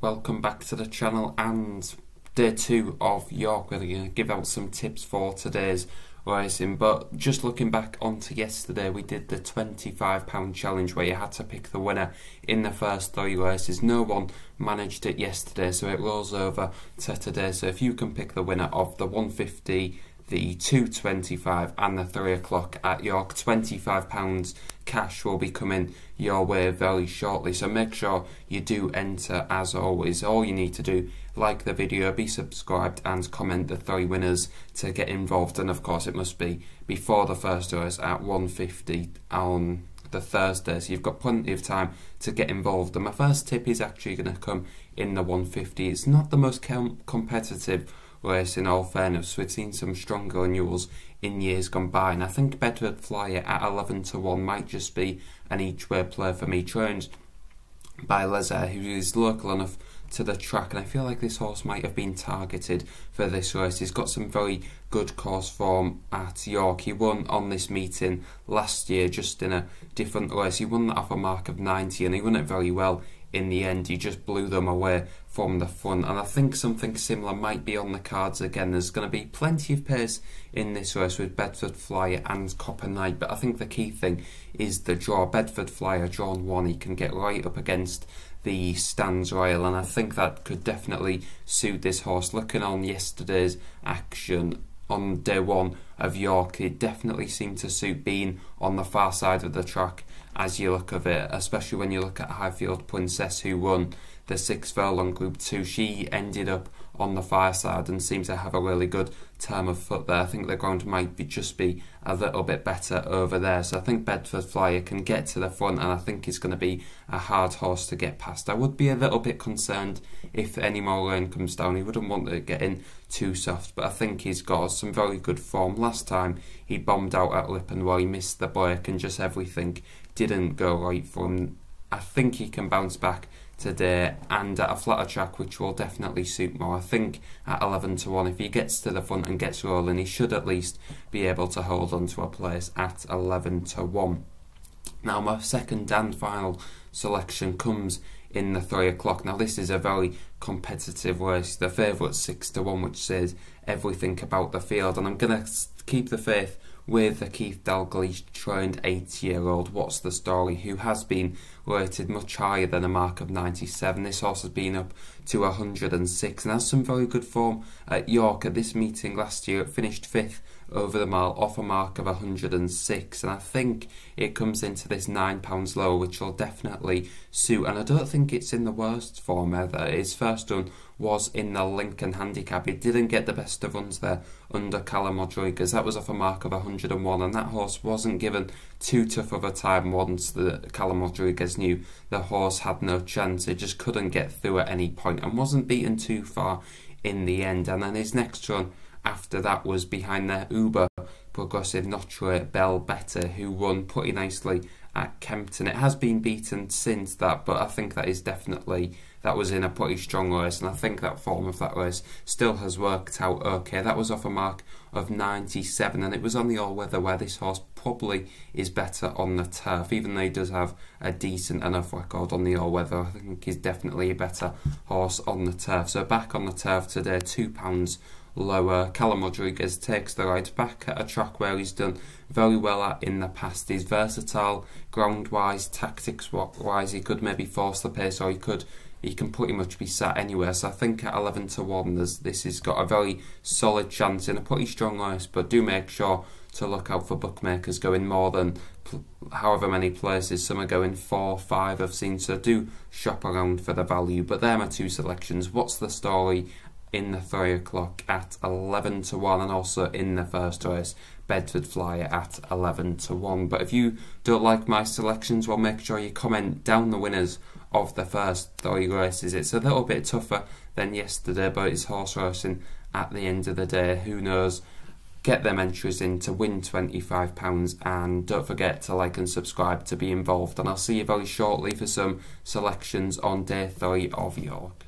welcome back to the channel and day two of York we're going to give out some tips for today's racing. But just looking back onto yesterday we did the £25 challenge where you had to pick the winner in the first three races. No one managed it yesterday so it rolls over to today. So if you can pick the winner of the 150 the 225 and the 3 o'clock at York. £25 cash will be coming your way very shortly. So make sure you do enter as always. All you need to do, like the video, be subscribed and comment the three winners to get involved. And of course it must be before the first race at 150 on the Thursday, so you've got plenty of time to get involved. And my first tip is actually going to come in the 150. It's not the most com competitive Whereas, in all fairness, we've seen some stronger renewals in years gone by, and I think Bedford Flyer at 11 to 1 might just be an each way play for me. Trained by Les Eyre, who is local enough to the track, and I feel like this horse might have been targeted for this race. He's got some very good course form at York. He won on this meeting last year, just in a different race. He won that off a mark of 90, and he won it very well in the end he just blew them away from the front. And I think something similar might be on the cards again. There's going to be plenty of pace in this race with Bedford Flyer and Copper Knight but I think the key thing is the draw. Bedford Flyer drawn one he can get right up against the Stands rail, and I think that could definitely suit this horse. Looking on yesterday's action on day one of York, it definitely seemed to suit being on the far side of the track as you look of it, especially when you look at Highfield Princess who won the six furlong group two. She ended up on the far side and seems to have a really good term of foot there. I think the ground might be just be a little bit better over there. So I think Bedford Flyer can get to the front and I think he's going to be a hard horse to get past. I would be a little bit concerned if any more rain comes down. He wouldn't want to get in too soft, but I think he's got some very good form. Last time he bombed out at Lippen where he missed the break and just everything didn't go right for him. I think he can bounce back today and at a flatter track which will definitely suit more. I think at 11 to 1 if he gets to the front and gets rolling he should at least be able to hold on to a place at 11 to 1. Now my second and final selection comes in the 3 o'clock. Now this is a very competitive race. The favourite 6 to 1 which says everything about the field and I'm going to keep the faith with the Keith Dalgleish trained 80 year old What's the Story who has been rated much higher than a mark of 97. This horse has been up to 106 and has some very good form at York. At this meeting last year, it finished fifth over the mile off a mark of 106 and I think it comes into this £9 low which will definitely suit and I don't think it's in the worst form ever. His first run was in the Lincoln Handicap. He didn't get the best of runs there under Callum Rodriguez. That was off a mark of 101 and that horse wasn't given too tough of a time once the Callum Rodriguez knew the horse had no chance. It just couldn't get through at any point and wasn't beaten too far in the end. And then his next run after that was behind their uber progressive Notre Belle Bete, who won pretty nicely at Kempton. It has been beaten since that, but I think that is definitely that was in a pretty strong race, and I think that form of that race still has worked out okay. That was off a mark of 97, and it was on the all weather where this horse probably is better on the turf, even though he does have a decent enough record on the all weather. I think he's definitely a better horse on the turf. So back on the turf today, two pounds lower. Callum Rodriguez takes the ride back at a track where he's done very well at in the past. He's versatile, ground wise, tactics wise. He could maybe force the pace or he could he can pretty much be sat anywhere. So I think at 11 to 1, this has got a very solid chance in a pretty strong race. But do make sure to look out for bookmakers going more than however many places. Some are going four, five. I've seen so do shop around for the value. But they're my two selections. What's the story? In the 3 o'clock at 11 to 1 and also in the first race Bedford Flyer at 11 to 1 but if you don't like my selections well make sure you comment down the winners of the first three races. It's a little bit tougher than yesterday but it's horse racing at the end of the day. Who knows? Get them entries in to win £25 and don't forget to like and subscribe to be involved. And I'll see you very shortly for some selections on day 3 of York